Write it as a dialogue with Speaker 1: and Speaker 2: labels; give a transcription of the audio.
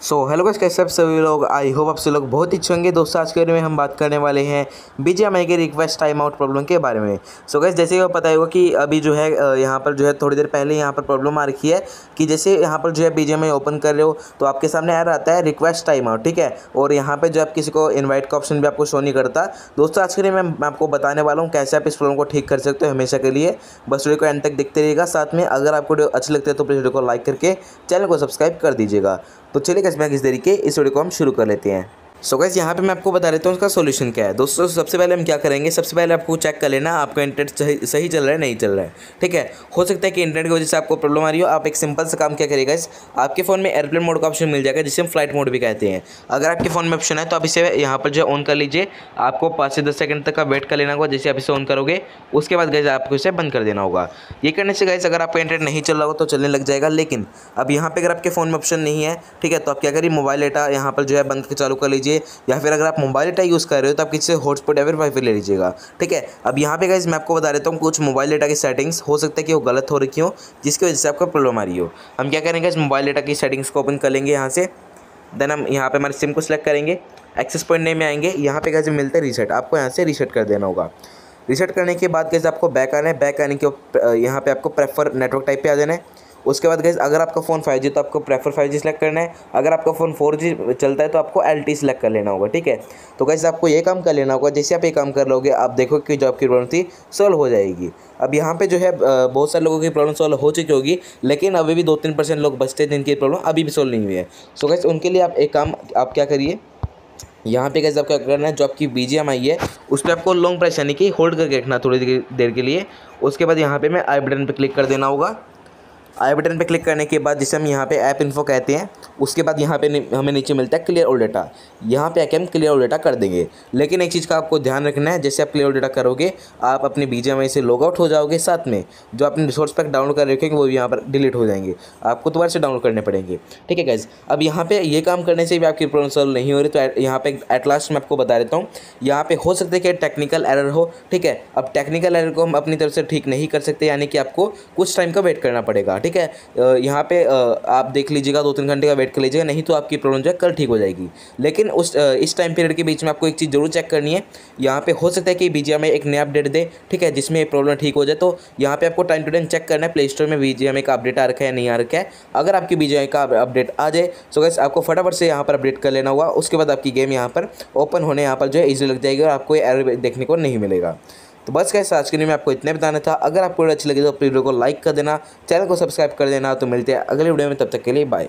Speaker 1: So hello guys कैसे आप सभी लोग? आई होप आप सभी लोग बहुत ही अच्छे होंगे। दोस्तों, आज के वीडियो में हम बात करने वाले हैं बीजीएमआई के रिक्वेस्ट टाइम आउट प्रॉब्लम के बारे में। सो so गाइस जैसे कि पता होगा कि अभी जो है यहाँ पर जो है, थोड़ी देर पहले यहाँ पर प्रॉब्लम आ रखी है कि जैसे यहाँ पर जो है बीजीएमआई ओपन कर रहे हो तो आपके सामने आ आता है रिक्वेस्ट टाइम आउट ठीक है? और यहाँ पर जो आप किसी को इन्वाइट का ऑप्शन भी आपको शो नहीं करता। दोस्तों, आज के लिए मैं आपको बताने वाला हूँ कैसे आप इस प्रॉब्लम को ठीक कर सकते हो हमेशा के लिए। बस वीडियो को एंड तक देखते रहिएगा। साथ में अगर आपको वीडियो अच्छी लगती है तो प्लीज़ वीडियो को लाइक करके चैनल को सब्सक्राइब कर दीजिएगा। तो चलिए मैं किस तरीके इस वीडियो को हम शुरू कर लेते हैं। सो so गैस यहाँ पे मैं आपको बता देता हूँ उसका सोल्यूशन क्या है। दोस्तों, सबसे पहले हम क्या करेंगे, सबसे पहले आपको चेक कर लेना, आपका इंटरनेट सही चल रहा है, नहीं चल रहा है। ठीक है? हो सकता है कि इंटरनेट की वजह से आपको प्रॉब्लम आ रही हो। आप एक सिंपल सा काम क्या करेगा इस आपके फ़ोन में एयरप्लेन मोड का ऑप्शन मिल जाएगा, जिसे हम फ़्लाइट मोड भी कहते हैं। अगर आपके फ़ोन में ऑप्शन है तो आप इसे यहाँ पर जो ऑन कर लीजिए। आपको पाँच से दस सेकंड तक का वेट कर लेना होगा, जैसे आप इसे ऑन करोगे। उसके बाद गैस आपको इसे बंद कर देना होगा। ये करने से गैस अगर आपका इंटरनेट नहीं चल रहा होगा तो चलने लग जाएगा। लेकिन अब यहाँ पर अगर आपके फ़ोन में ऑप्शन नहीं है, ठीक है तो आप क्या करिए मोबाइल डेटा यहाँ पर जो है बंद चालू कर लीजिए। या फिर अगर आप मोबाइल डेटा यूज़ कर रहे हो तो आप किसी हॉटस्पॉट या फिर वाईफाई ले लीजिएगा। ठीक है? अब यहाँ पे गाइज़ मैं आपको बता देता हूँ कुछ मोबाइल डेटा की सेटिंग्स हो सकता है कि वो गलत हो रखी हो, जिसकी वजह से आपको प्रॉब्लम आ रही हो। हम क्या करेंगे मोबाइल डेटा की सेटिंग्स को ओपन कर लेंगे यहाँ से। देन हम यहाँ पे हमारे सिम को सिलेक्ट करेंगे। एक्सेस पॉइंट नेम में आएँगे। यहाँ पे कैसे मिलता है रीसेट आपको यहाँ से रीसेट कर देना होगा। रीसेट करने के बाद कैसे आपको बैक आना है। बैक आने के, यहाँ पे आपको प्रेफर नेटवर्क टाइप पे आ जाना है। उसके बाद गैस अगर आपका फ़ोन फाइव जी तो आपको प्रेफर फाइव जी सेलेक्ट करना है। अगर आपका फ़ोन फोर जी चलता है तो आपको एल टी सेलेक्ट कर लेना होगा, ठीक है? तो गैस आपको ये काम कर लेना होगा, जैसे आप ये काम कर लोगे, आप देखो कि जो आपकी प्रॉब्लम थी सॉल्व हो जाएगी। अब यहाँ पे जो है बहुत सारे लोगों की प्रॉब्लम सॉल्व हो चुकी होगी, लेकिन अभी भी दो तीन परसेंट लोग बचते हैं जिनकी प्रॉब्लम अभी भी सॉल्व नहीं हुई है। सो गैस उनके लिए आप एक काम, आप क्या करिए, यहाँ पे कैसे आपका करना है जो आपकी बी जी एम आई है, उस पर आपको लॉन्ग प्रेस यानी कि होल्ड करके रखना थोड़ी देर के लिए। उसके बाद यहाँ पे मैं आई बटन पे क्लिक कर देना होगा। आई बटन पे क्लिक करने के बाद जिसे हम यहाँ पे ऐप इन्फो कहते हैं, उसके बाद यहाँ पे हमें नीचे मिलता है क्लियर ऑल डेटा। यहाँ पे आके हम क्लियर ऑल डेटा कर देंगे। लेकिन एक चीज़ का आपको ध्यान रखना है, जैसे आप क्लियर ऑल डेटा करोगे, आप अपने बी से लॉग आउट हो जाओगे साथ में। जो अपने रिसोर्स पैक डाउनलोड कर रखेंगे वो यहाँ पर डिलीट हो जाएँगे। आपको दोबारा से डाउनलोड करने पड़ेंगे। ठीक है गैस अब यहाँ पे ये काम करने से भी आपकी प्रॉब्लम सॉल्व नहीं हो रही तो यहाँ पर एट लास्ट मैं आपको बता देता हूँ। यहाँ पर हो सकता है कि टेक्निकल एरर हो, ठीक है? अब टेक्निकल एरर को हम अपनी तरफ़ से ठीक नहीं कर सकते, यानी कि आपको कुछ टाइम का वेट करना पड़ेगा, ठीक है? यहाँ पे आप देख लीजिएगा दो तीन घंटे का वेट कर लीजिएगा, नहीं तो आपकी प्रॉब्लम जो है कल ठीक हो जाएगी। लेकिन उस इस टाइम पीरियड के बीच में आपको एक चीज़ ज़रूर चेक करनी है। यहाँ पे हो सकता है कि बी में एक नया अपडेट दे, ठीक है, जिसमें प्रॉब्लम ठीक हो जाए तो यहाँ पे आपको टाइम टू टाइम चेक करना है प्ले स्टोर में बी का अपडेट आ रखा है, नहीं आ रखा है। अगर आपकी बी का अपडेट आ जाए तो गैस आपको फटाफट से यहाँ पर अपडेट कर लेना होगा, उसके बाद आपकी गेम यहाँ पर ओपन होने, यहाँ पर जो है ईजी लग जाएगी और आपको एरर देखने को नहीं मिलेगा। तो बस कैसे आज के लिए मैं आपको इतने बताना था। अगर आपको वीडियो अच्छी लगी तो वीडियो को लाइक कर देना, चैनल को सब्सक्राइब कर देना तो मिलते हैं अगले वीडियो में, तब तक के लिए बाय